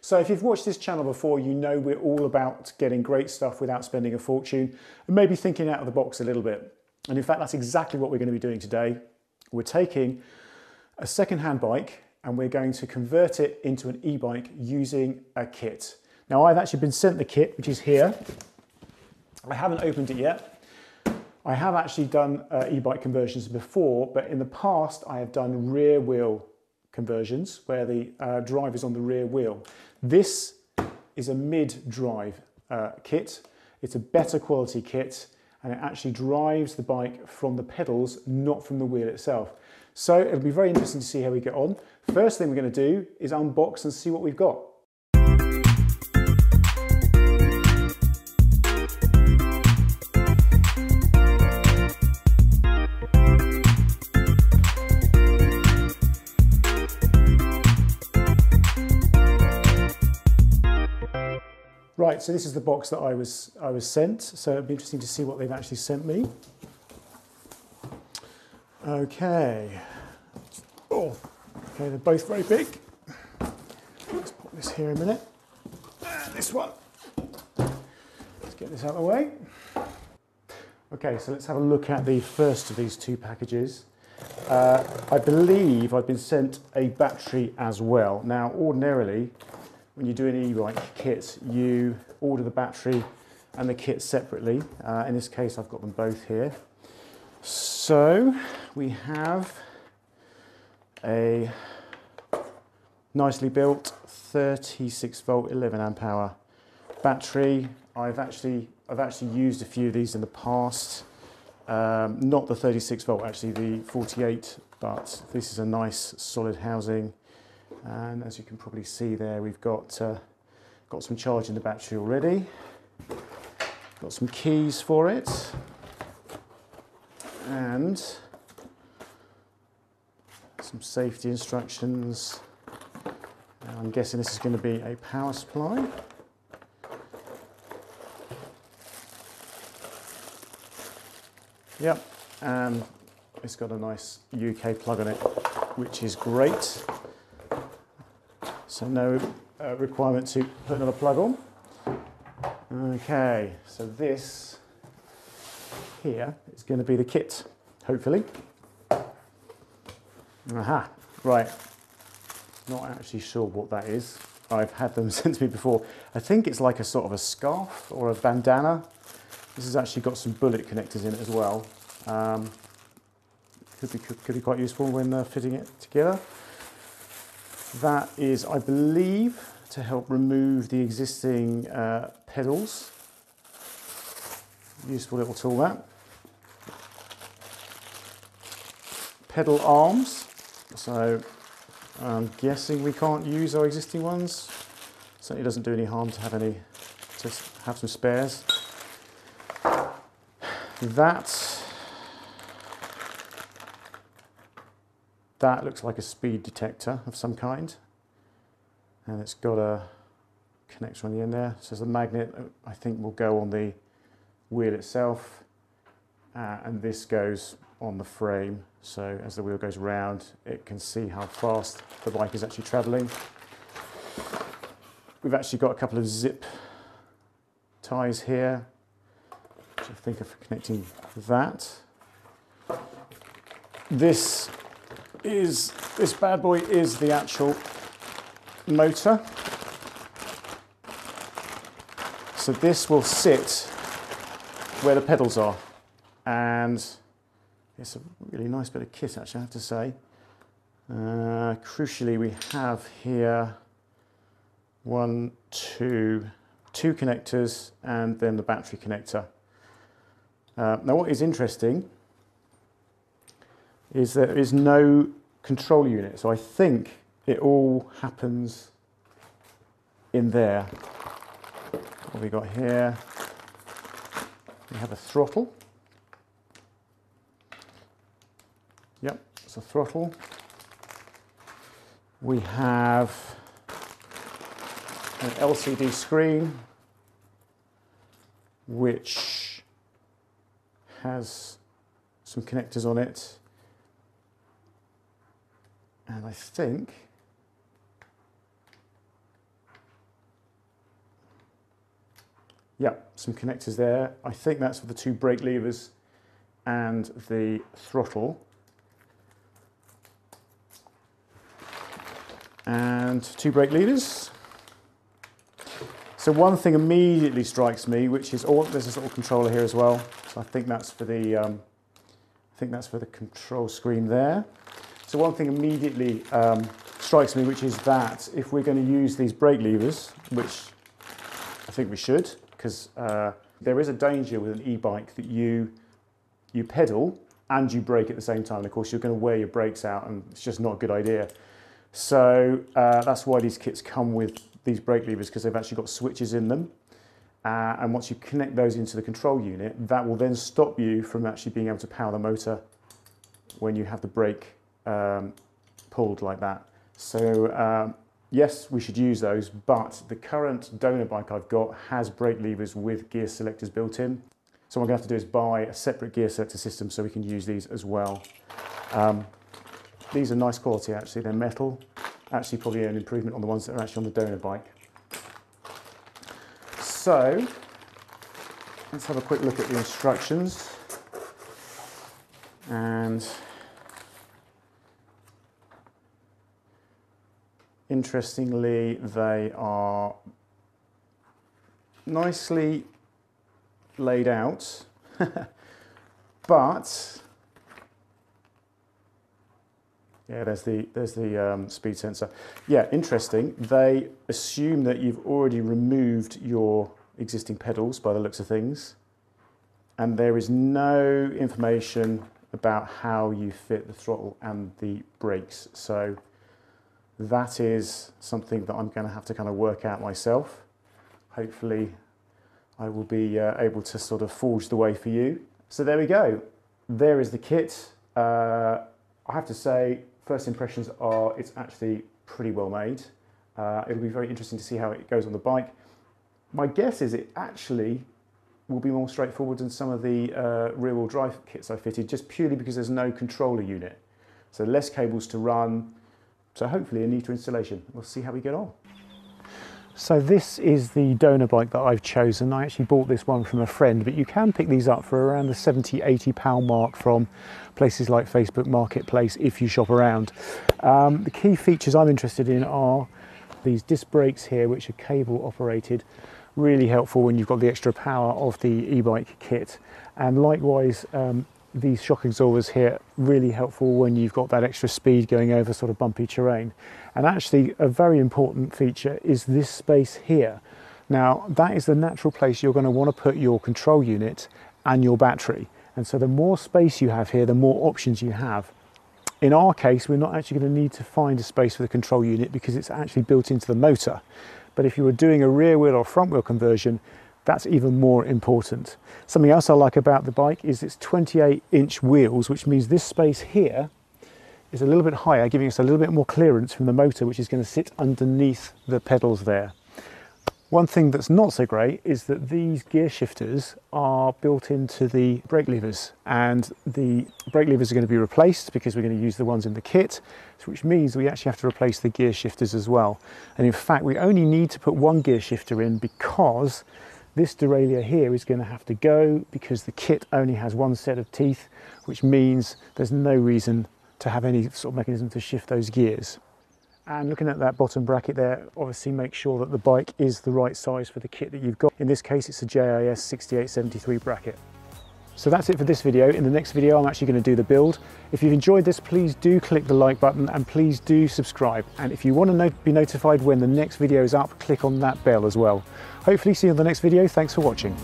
So if you've watched this channel before, you know we're all about getting great stuff without spending a fortune and maybe thinking out of the box a little bit. And in fact, that's exactly what we're going to be doing today. We're taking a second-hand bike and we're going to convert it into an e-bike using a kit. Now I've actually been sent the kit, which is here. I haven't opened it yet. I have actually done uh, e-bike conversions before, but in the past I have done rear wheel conversions where the uh, drive is on the rear wheel. This is a mid-drive uh, kit. It's a better quality kit and it actually drives the bike from the pedals, not from the wheel itself. So it'll be very interesting to see how we get on. First thing we're going to do is unbox and see what we've got. Right, so this is the box that I was I was sent. So it'd be interesting to see what they've actually sent me. Okay. Oh, okay, they're both very big. Let's put this here a minute. And this one. Let's get this out of the way. Okay, so let's have a look at the first of these two packages. Uh, I believe I've been sent a battery as well. Now, ordinarily, when you do an e-bike kit, you order the battery and the kit separately. Uh, in this case, I've got them both here. So we have a nicely built 36 volt 11 amp hour battery. I've actually I've actually used a few of these in the past. Um, not the 36 volt, actually the 48, but this is a nice solid housing. And as you can probably see there, we've got, uh, got some charge in the battery already. Got some keys for it. And some safety instructions. I'm guessing this is going to be a power supply. Yep, and it's got a nice UK plug on it, which is great. So no uh, requirement to put another plug on. Okay, so this here is going to be the kit, hopefully. Aha, right. Not actually sure what that is. I've had them sent to me before. I think it's like a sort of a scarf or a bandana. This has actually got some bullet connectors in it as well. Um, could, be, could, could, be quite useful when uh, fitting it together. That is, I believe, to help remove the existing uh, pedals. Useful little tool that. Pedal arms. So I'm guessing we can't use our existing ones. Certainly doesn't do any harm to have any, to have some spares. That That looks like a speed detector of some kind. And it's got a connector on the end there. So the magnet, I think, will go on the wheel itself. Uh, and this goes on the frame. So as the wheel goes round, it can see how fast the bike is actually traveling. We've actually got a couple of zip ties here, which I think are for connecting that. This is this bad boy is the actual motor. So this will sit where the pedals are. And it's a really nice bit of kit actually, I have to say. Uh, crucially, we have here one, two, two connectors and then the battery connector. Uh, now what is interesting is there is no control unit. So I think it all happens in there. What we got here? We have a throttle. Yep, it's a throttle. We have an LCD screen which has some connectors on it and I think Yep, some connectors there. I think that's for the two brake levers and the throttle. And two brake levers. So one thing immediately strikes me, which is, oh, there's a little controller here as well. So I think that's for the, um, I think that's for the control screen there. So one thing immediately um, strikes me, which is that if we're going to use these brake levers, which I think we should, because uh, there is a danger with an e-bike that you you pedal and you brake at the same time. And of course, you're going to wear your brakes out, and it's just not a good idea. So uh, that's why these kits come with these brake levers because they've actually got switches in them. Uh, and once you connect those into the control unit, that will then stop you from actually being able to power the motor when you have the brake um, pulled like that. So um, yes, we should use those, but the current donor bike I've got has brake levers with gear selectors built in. So what I'm going to have to do is buy a separate gear selector system so we can use these as well. Um, these are nice quality actually, they're metal. Actually probably an improvement on the ones that are actually on the donor bike. So, let's have a quick look at the instructions. And interestingly, they are nicely laid out, but yeah, there's the there's the um, speed sensor. Yeah, interesting. They assume that you've already removed your existing pedals by the looks of things, and there is no information about how you fit the throttle and the brakes. So that is something that I'm going to have to kind of work out myself. Hopefully I will be uh, able to sort of forge the way for you. So there we go. There is the kit. Uh, I have to say, first impressions are it's actually pretty well made. Uh, it'll be very interesting to see how it goes on the bike. My guess is it actually will be more straightforward than some of the uh, rear-wheel drive kits I fitted, just purely because there's no controller unit. So less cables to run, so hopefully a neater installation. We'll see how we get on. So this is the donor bike that I've chosen. I actually bought this one from a friend, but you can pick these up for around the 70, 80 pound mark from places like Facebook Marketplace if you shop around. Um, the key features I'm interested in are these disc brakes here, which are cable operated. Really helpful when you've got the extra power of the e-bike kit. And likewise, um, these shock absorbers here really helpful when you've got that extra speed going over sort of bumpy terrain. And actually a very important feature is this space here. Now that is the natural place you're going to want to put your control unit and your battery. And so the more space you have here, the more options you have. In our case, we're not actually going to need to find a space for the control unit because it's actually built into the motor. But if you were doing a rear wheel or front wheel conversion, that's even more important. Something else I like about the bike is its 28 inch wheels, which means this space here is a little bit higher, giving us a little bit more clearance from the motor, which is going to sit underneath the pedals there. One thing that's not so great is that these gear shifters are built into the brake levers and the brake levers are going to be replaced because we're going to use the ones in the kit, which means we actually have to replace the gear shifters as well. And in fact, we only need to put one gear shifter in because this derailleur here is going to have to go because the kit only has one set of teeth, which means there's no reason to have any sort of mechanism to shift those gears. And looking at that bottom bracket there, obviously make sure that the bike is the right size for the kit that you've got. In this case, it's a JIS 6873 bracket. So that's it for this video. In the next video, I'm actually going to do the build. If you've enjoyed this, please do click the like button and please do subscribe. And if you want to no be notified when the next video is up, click on that bell as well. Hopefully see you in the next video. Thanks for watching.